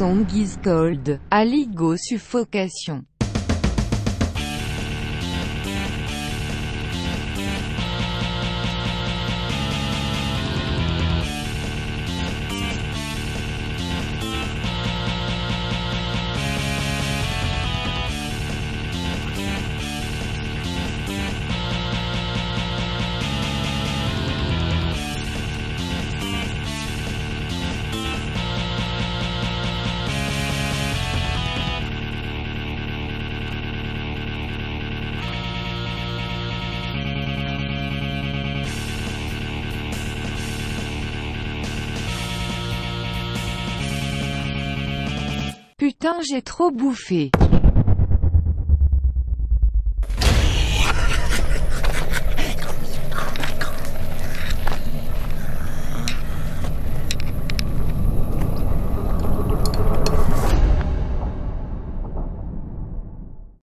song is called Aligo Suffocation. Putain j'ai trop bouffé.